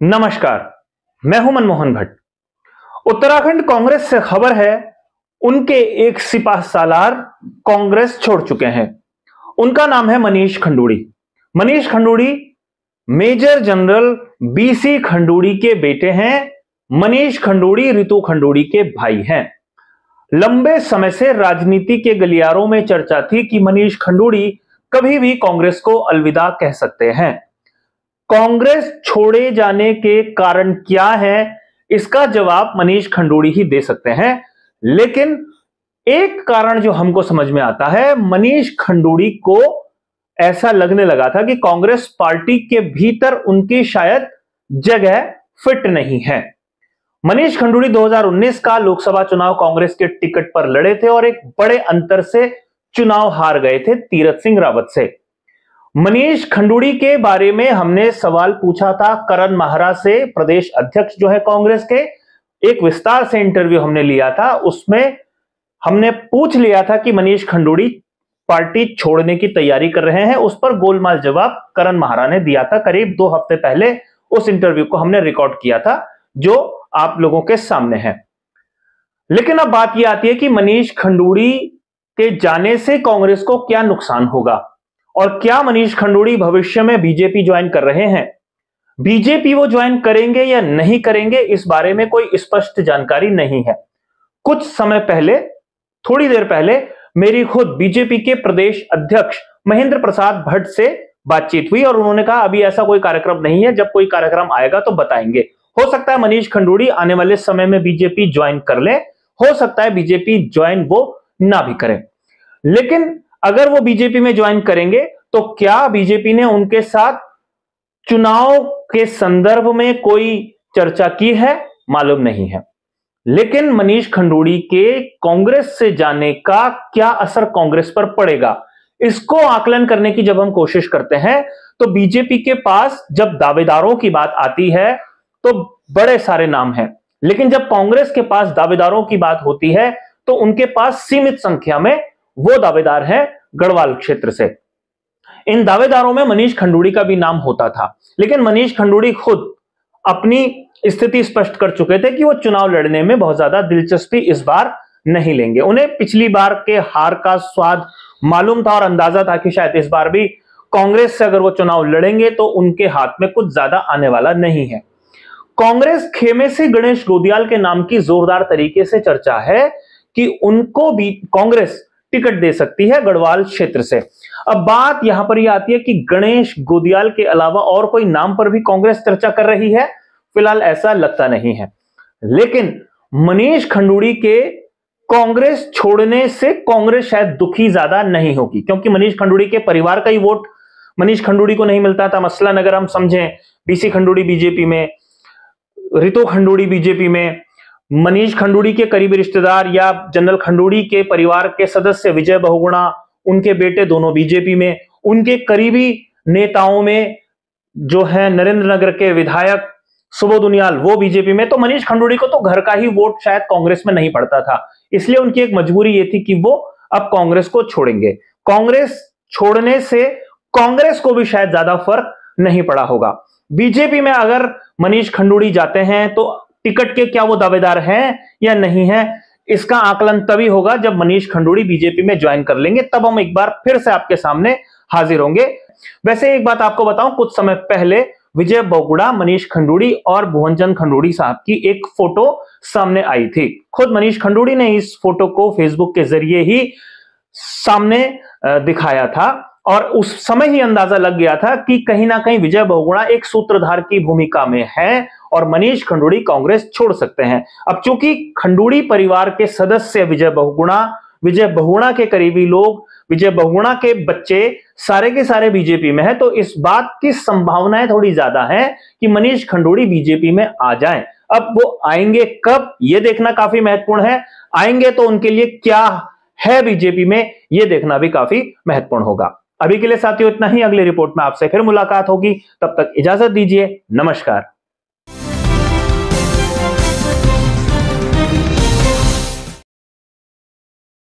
नमस्कार, मैं हूँ मनमोहन भट्ट। उत्तराखंड कांग्रेस से खबर है, उनके एक सिपाह सालार कांग्रेस छोड़ चुके हैं। उनका नाम है Manish Khanduri. Manish Khanduri, major general BC Khanduri के बेटे हैं। मनीष खंडूड़ी ऋतु खंडूड़ी के भाई हैं। लंबे समय से राजनीति के गलियारों में चर्चा थी कि मनीष खंडूड़ी कभी भी कांग्रेस को अलविदा कह सकते हैं। कांग्रेस छोड़े जाने के कारण क्या है? इसका जवाब मनीष खंडूड़ी ही दे सकते हैं। लेकिन एक कारण जो हमको समझ में आता है, मनीष खंडूड़ी को ऐसा लगने लगा था कि कांग्रेस पार्टी के भीतर उनकी शायद जगह फिट नहीं है। मनीष खंडूड़ी 2019 का लोकसभा चुनाव कांग्रेस के टिकट पर लड़े थे और एक बड़े अंतर से चुनाव हार गए थे तीरथ सिंह रावत से। मनीष खंडूड़ी के बारे में हमने सवाल पूछा था करण महाराज से, प्रदेश अध्यक्ष जो है कांग्रेस के। एक विस्तार से इंटरव्यू हमने लिया था, उसमें हमने पूछ लिया था कि मनीष खंडूड़ी पार्टी छोड़ने की तैयारी कर रहे हैं, उस पर गोलमाल जवाब करण महारा ने दिया था। करीब दो हफ़्ते पहले उस इंटरव्यू को हमने रिकॉर्ड किया था, जो आप लोगों के सामने है। लेकिन अब बात यह आती है कि मनीष खंडूड़ी के जाने से कांग्रेस को क्या नुकसान होगा? और क्या मनीष खंडूड़ी भविष्य में बीजेपी ज्वाइन कर रहे हैं? बीजेपी वो ज्वाइन करेंगे या नहीं करेंगे, इस बारे में कोई स्पष्ट जानकारी नहीं है। कुछ समय पहले, थोड़ी देर पहले, मेरी खुद बीजेपी के प्रदेश अध्यक्ष महेंद्र प्रसाद भट्ट से बातचीत हुई और उन्होंने कहा, अभी ऐसा कोई कार्यक्रम नहीं है, जब कोई कार्यक्रम आएगा तो बताएँगे। हो सकता है मनीष खंडूड़ी आने वाले समय में बीजेपी ज्वाइन कर ले, हो सकता है बीजेपी ज्वाइन वो ना भी करें। लेकिन अगर वो बीजेपी में ज्वाइन करेंगे तो क्या बीजेपी ने उनके साथ चुनाव के संदर्भ में कोई चर्चा की है? मालूम नहीं है। लेकिन मनीष खंडूड़ी के कांग्रेस से जाने का क्या असर कांग्रेस पर पड़ेगा? इसको आकलन करने की जब हम कोशिश करते हैं तो बीजेपी के पास जब दावेदारों की बात आती है तो बड़े सारे नाम हैं। लेकिन जब कांग्रेस के पास दावेदारों की बात होती है तो उनके पास सीमित संख्या में वो दावेदार हैं गढ़वाल क्षेत्र से। इन दावेदारों में मनीष खंडूड़ी का भी नाम होता था, लेकिन मनीष खंडूड़ी खुद अपनी स्थिति स्पष्ट कर चुके थे कि वो चुनाव लड़ने में बहुत ज़्यादा दिलचस्पी इस बार नहीं लेंगे। उन्हें पिछली बार के हार का स्वाद मालूम था और अंदाज़ा था कि शायद इस बार भी कांग्रेस से अगर वो चुनाव लड़ेंगे तो उनके हाथ में कुछ ज़्यादा आने वाला नहीं है। कांग्रेस खेमे से गणेश गोदियाल के नाम की जोरदार तरीके से चर्चा है कि उनको भी कांग्रेस टिकट दे सकती है गढ़वाल क्षेत्र से। अब बात यहाँ पर यह आती है कि गणेश गोदियाल के अलावा और कोई नाम पर भी कांग्रेस चर्चा कर रही है? फ़िलहाल ऐसा लगता नहीं है। लेकिन मनीष खंडूड़ी के कांग्रेस छोड़ने से कांग्रेस शायद दुखी ज़्यादा नहीं होगी, क्योंकि मनीष खंडूड़ी के परिवार का ही वोट मनीष खंडूड़ी को नहीं मिलता था। मसलन अगर हम समझें, बीसी खंडूड़ी बीजेपी में, रितो खंडूड़ी बीजेपी में मनीष खंडूड़ी के करीबी रिश्तेदार या जनरल खंडूड़ी के परिवार के सदस्य विजय बहुगुणा, उनके बेटे दोनों बीजेपी में, उनके करीबी नेताओं में जो है नरेंद्र नगर के विधायक सुबोध उनियाल, वो बीजेपी में तो मनीष खंडूड़ी को तो घर का ही वोट शायद कांग्रेस में नहीं पड़ता था। इसलिए उनकी एक मजबूरी ये थी कि वो अब कांग्रेस को छोड़ेंगे। कांग्रेस छोड़ने से कांग्रेस को भी शायद ज़्यादा फ़र्क नहीं पड़ा होगा। बीजेपी में अगर मनीष खंडूड़ी जाते हैं तो टिकट के क्या वो दावेदार हैं या नहीं है, इसका आकलन तभी होगा जब मनीष खंडूड़ी बीजेपी में ज्वाइन कर लेंगे, तब हम एक बार फिर से आपके सामने हाजिर होंगे। वैसे एक बात आपको बताऊँ, कुछ समय पहले विजय बोगुड़ा मनीष खंडूड़ी और भुवनचंद खंडूड़ी साहब की एक फ़ोटो सामने आई थी। खुद मनीष खंडूड़ी ने इस फ़ोटो को फेसबुक के ज़रिए ही सामने दिखाया था और उस समय ही अंदाज़ा लग गया था कि कहीं ना कहीं विजय बहुगुणा एक सूत्रधार की भूमिका में है और मनीष खंडूड़ी कांग्रेस छोड़ सकते हैं। अब चूँकि खंडूड़ी परिवार के सदस्य विजय बहुगुणा विजय बहुगुणा के करीबी लोग, विजय बहुगुणा के बच्चे सारे के सारे बीजेपी में है तो इस बात की संभावनाएँ थोड़ी ज़्यादा है कि मनीष खंडूड़ी बीजेपी में आ जाएँ। अब वो आएँगे कब, ये देखना काफ़ी महत्वपूर्ण है। आएँगे तो उनके लिए क्या है बीजेपी में, ये देखना भी काफ़ी महत्वपूर्ण होगा। अभी के लिए साथियों इतना ही, अगली रिपोर्ट में आपसे फिर मुलाकात होगी। तब तक इजाज़त दीजिए। नमस्कार।